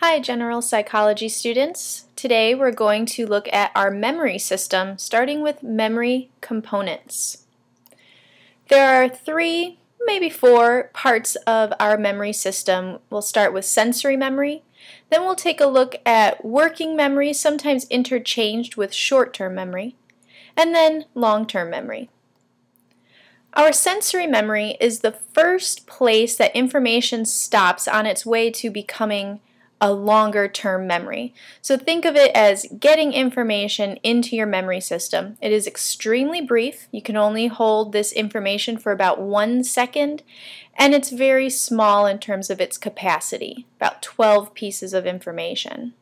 Hi, general psychology students. Today we're going to look at our memory system, starting with memory components. There are three, maybe four parts of our memory system. We'll start with sensory memory, then we'll take a look at working memory, sometimes interchanged with short-term memory, and then long-term memory. Our sensory memory is the first place that information stops on its way to becoming a longer term memory. So think of it as getting information into your memory system. It is extremely brief. You can only hold this information for about one second, and it's very small in terms of its capacity, about 12 pieces of information.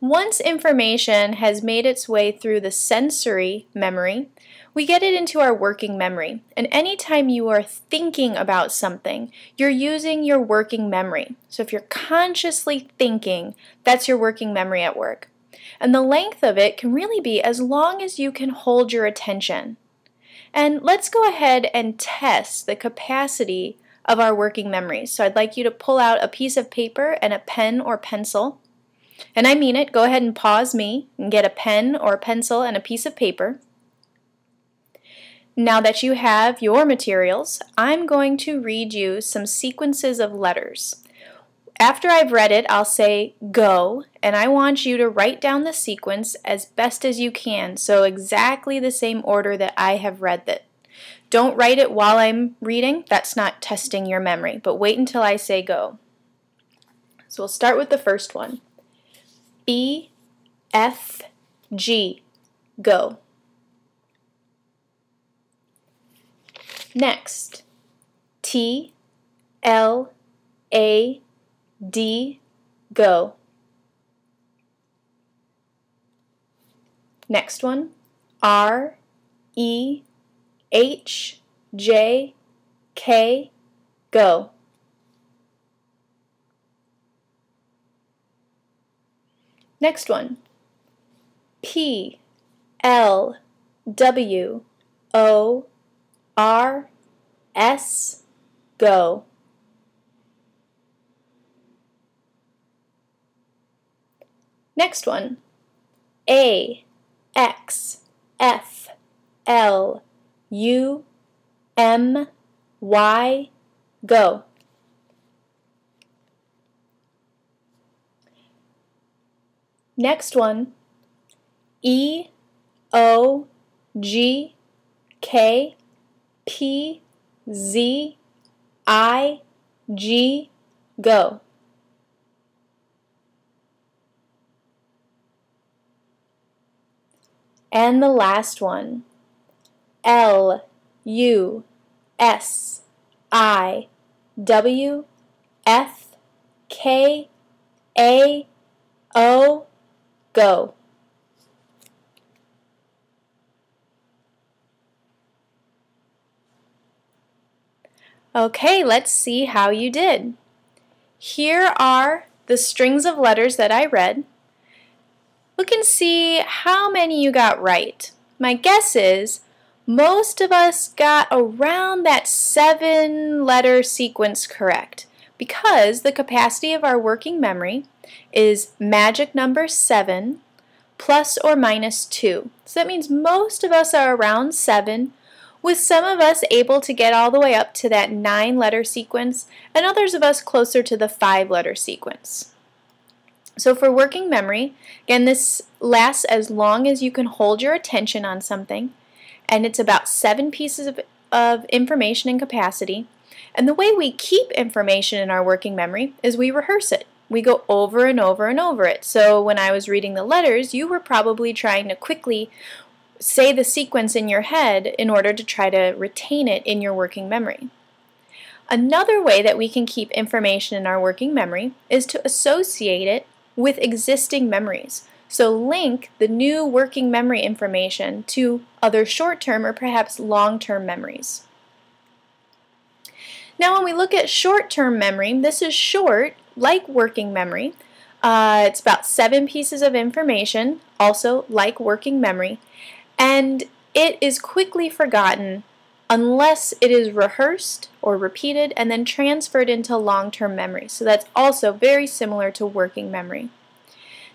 Once information has made its way through the sensory memory, we get it into our working memory. And anytime you are thinking about something, you're using your working memory. So if you're consciously thinking, that's your working memory at work. And the length of it can really be as long as you can hold your attention. And let's go ahead and test the capacity of our working memory. So I'd like you to pull out a piece of paper and a pen or pencil. And I mean it, go ahead and pause me and get a pen or a pencil and a piece of paper. Now that you have your materials, I'm going to read you some sequences of letters. After I've read it, I'll say go, and I want you to write down the sequence as best as you can, so exactly the same order that I have read it. Don't write it while I'm reading, that's not testing your memory, but wait until I say go. So we'll start with the first one. B, F, G, go. Next, T, L, A, D, go. Next one, R, E, H, J, K, go. Next one, P, L, W, O, R, S, go. Next one. A, X, F, L, U, M, Y, go. Next one. E, O, G, K, P, Z, I, G, go. And the last one, L, U, S, I, W, F, K, A, O, go. Okay, let's see how you did. Here are the strings of letters that I read. Look and see how many you got right. My guess is most of us got around that seven letter sequence correct because the capacity of our working memory is magic number seven plus or minus two. So that means most of us are around seven with some of us able to get all the way up to that nine letter sequence and others of us closer to the five letter sequence. So for working memory, again this lasts as long as you can hold your attention on something and it's about seven pieces of, of information and capacity. And the way we keep information in our working memory is we rehearse it. We go over and over and over it. So when I was reading the letters, you were probably trying to quickly say the sequence in your head in order to try to retain it in your working memory. Another way that we can keep information in our working memory is to associate it with existing memories. So link the new working memory information to other short-term or perhaps long-term memories. Now when we look at short-term memory, this is short, like working memory. Uh, it's about seven pieces of information, also like working memory, and it is quickly forgotten unless it is rehearsed or repeated and then transferred into long-term memory. So that's also very similar to working memory.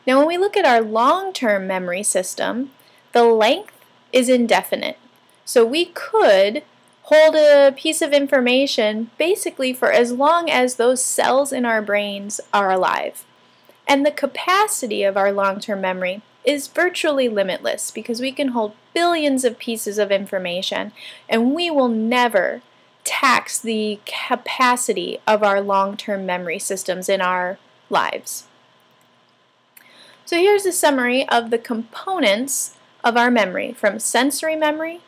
Now when we look at our long-term memory system, the length is indefinite. So we could hold a piece of information basically for as long as those cells in our brains are alive. And the capacity of our long-term memory is virtually limitless because we can hold billions of pieces of information and we will never tax the capacity of our long-term memory systems in our lives. So here's a summary of the components of our memory from sensory memory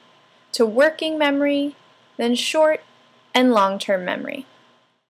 to working memory, then short and long-term memory.